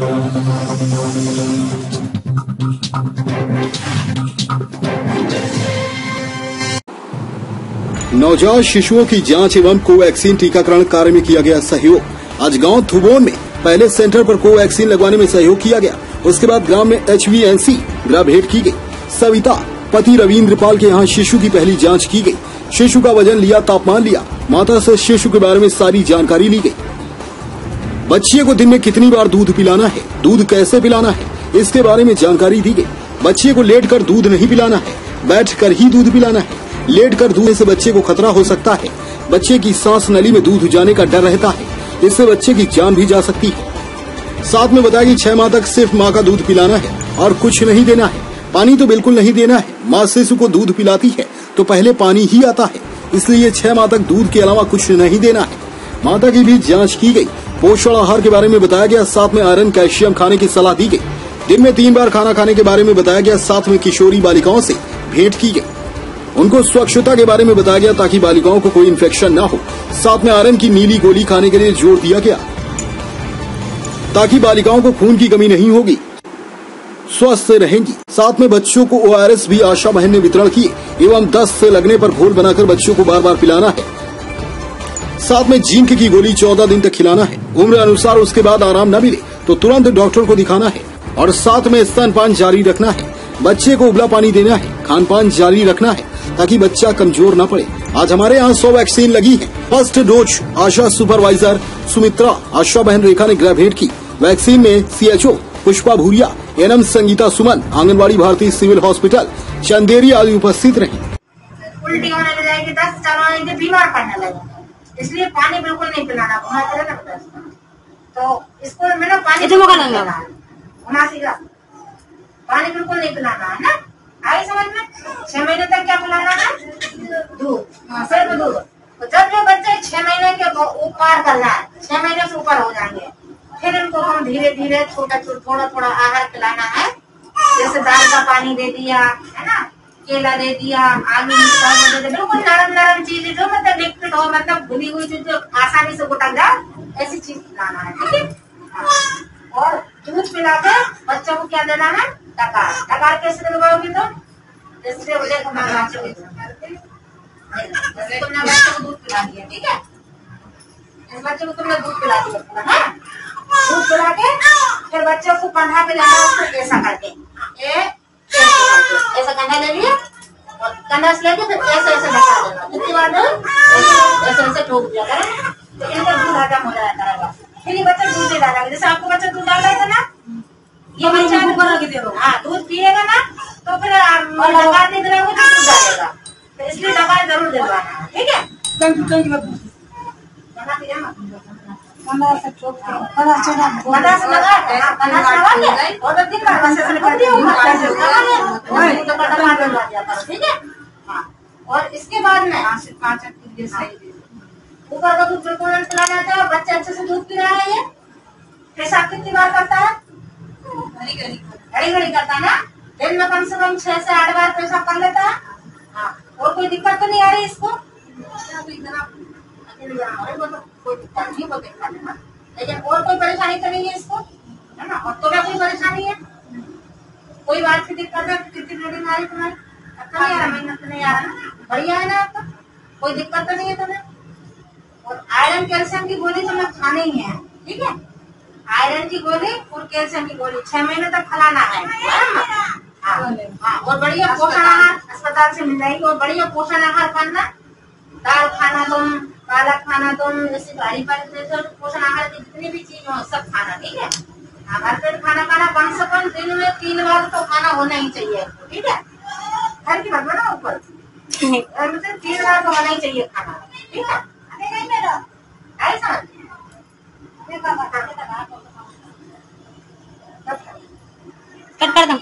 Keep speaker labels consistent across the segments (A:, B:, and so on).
A: नवजात शिशुओं की जाँच एवं कोवैक्सीन टीकाकरण कार्य में किया गया सहयोग। आज गाँव थुबोन में पहले सेंटर पर कोवैक्सीन लगवाने में सहयोग किया गया। उसके बाद ग्राम में एच वी एन सी ग्रह भेंट की गई। सविता, पति रविन्द्र पाल के यहाँ शिशु की पहली जाँच की गई। शिशु का वज़न लिया, तापमान लिया। माता से शिशु के बारे में सारी जानकारी ली गई। बच्चे को दिन में कितनी बार दूध पिलाना है? दूध कैसे पिलाना है? इसके बारे में जानकारी दी गई। बच्चे को लेट कर दूध नहीं पिलाना है। बैठ कर ही दूध पिलाना है। लेट कर दूध से बच्चे को खतरा हो सकता है। बच्चे की सांस नली में दूध जाने का डर रहता है। इससे बच्चे की जान भी जा सकती है। साथ में बताया कि छह माह तक सिर्फ़ माँ का दूध पिलाना है और कुछ नहीं देना है। पानी तो बिल्कुल नहीं देना है। माँ शिशु को दूध पिलाती है तो पहले पानी ही आता है। इसलिए छह माह तक दूध के अलावा कुछ नहीं देना है। माता की भी जाँच की गई। पोषण आहार के बारे में बताया गया, साथ में आयरन, कैल्शियम खाने की सलाह दी गई। दिन में तीन बार खाना खाने के बारे में बताया गया, साथ में किशोरी बालिकाओं से भेंट की गई। उनको स्वच्छता के बारे में बताया गया ताकि बालिकाओं को कोई इन्फेक्शन न हो। साथ में आयरन की नीली गोली खाने के लिए ज़ोर दिया गया, ताकि बालिकाओं को खून की कमी नहीं होगी। स्वस्थ रहेंगी। साथ में बच्चों को ओआरएस भी आशा बहन ने वितरण किए, एवं दस्त से लगने पर घोल बनाकर बच्चों को बार बार पिलाना है। साथ में जिंक की गोली चौदह दिन तक खिलाना है। उम्र अनुसार उसके बाद आराम न मिले तो तुरंत डॉक्टर को दिखाना है और साथ में स्तनपान जारी रखना है। बच्चे को उबला पानी देना है खान पान जारी रखना है, ताकि बच्चा कमज़ोर न पड़े। आज हमारे यहाँ सौ वैक्सीन लगी है। First dose, ASHA supervisor Sumitra, ASHA बहन रेखा ने गृह भेंट की। वैक्सीन में सीएचओ पुष्पा भूरिया, एनएम संगीता सुमन आंगनबाड़ी भारतीय सिविल हॉस्पिटल, चंदेरी आदि उपस्थित रहे।
B: उल्टी होने लग जाएगी दस लगे, बीमार पड़ने लगे। इसलिए पानी बिल्कुल नहीं पिलाना घुमा रखना पड़ता है तो इसको में ना पानी। घुमा सीधा पानी बिल्कुल नहीं पिलाना है ना? आई समझ में? छह महीने तक क्या पिलाना है? दूध। हाँ, सिर्फ़ दूध। तो जब जो बच्चे छह महीने के ऊपर कर जाए छह महीने से ऊपर हो जाएँगे फिर इनको हम धीरे धीरे छोटा छोटा थोड़ा थोड़ा आहार खिलाना है। जैसे दाल का पानी दे दिया है ना? केला दे दिया, आलू दे दिया बिल्कुल नरम नरम चीज़ जो मतलब लिक्विड हो मतलब भुनी हुई चीज़ जो आसानी से गुटक जाए, ऐसी चीज़ खिलाना है, ठीक है? हाँ। और दूध पिला के बच्चों को क्या देना है? टकार टकार कैसे दिलवाओगे तो? जैसे देखो मैं तुमने बच्चों को दूध पिला दिया, ठीक है? इस बच्चे को तुमने दूध पिला दिया हाँ? दूध पिला के फिर बच्चों को कंधा पे लेना उसको ऐसा करके ऐसे कंधा ले लिया और कंधा से लेके फिर ऐसे ऐसे ढका देना कितनी बार ऐसे ऐसे ठोक दिया करें तो इनका दूध हजम हो जाया करेगा फिर ये बच्चा दूध दे डालेगा जैसे आपको बच्चा दूध डाल रहा था ना ये बच्चा
C: ऊपर रख दे दो।
B: हाँ दूध पिएगा ना तो फिर डका दे रहे हो तो दूध डालेगा तो इसलिए डका ज़रूर दिलवाना है ठीक है और तो तो है हाँ इसके बाद में ऊपर का दूध बिल्कुल पिलाना है और बच्चा अच्छे से दूध पी रहा है ये पेशाब कितनी बार करता है घड़ी घड़ी करता है ना दिन में कम से कम छह से आठ बार पेशाब कर लेता है हाँ और कोई दिक्कत तो नहीं आ रही इसको लेकिन और कोई परेशानी तो नहीं है इसको है ना और तुम्हें कोई परेशानी है कोई बात की दिक्कत है कितनी ब्लीडिंग आ रही तुम्हारी तो नहीं आ रहा महीना तो नहीं आ रहा बढ़िया है ना आपका कोई दिक्कत तो नहीं है तुम्हें और आयरन कैल्शियम की गोली तो मैं खानी ही है ठीक है आयरन की गोली और कैल्शियम की गोली छह महीने तक खिलाना हाँ, और बढ़िया पोषण आहार अस्पताल से मिल जाएगी और बढ़िया पोषण आहार खाना दाल खाना तुम पालक खाना तुम जैसे भारी जैसे पोषण आहार की जितनी भी चीज़ हो सब खाना ठीक है? हाँ, भरपेट खाना खाना कम से कम दिन में तीन बार तो खाना होना ही चाहिए आपको, ठीक है? घर की बात ना ऊपर। और मतलब तीन बार तो होना ही चाहिए खाना ठीक है? समझ
C: कट कर दो।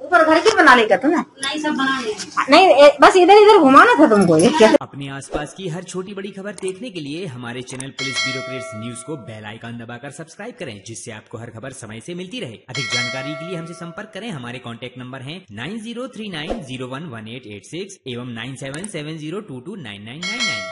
B: ऊपर घर की बना लेगा तुम्हें
C: नहीं सब बना
B: नहीं बस इधर इधर घुमाना था तुमको ये क्या?
D: अपने आसपास की हर छोटी बड़ी खबर देखने के लिए हमारे चैनल पुलिस ब्यूरो न्यूज़ को बेल आइकन दबाकर सब्सक्राइब करें जिससे आपको हर खबर समय से मिलती रहे। अधिक जानकारी के लिए हमसे संपर्क करें। हमारे कॉन्टैक्ट नंबर है nine zero three nine zero one one eight eight six एवं nine seven seven zero two two nine nine nine nine.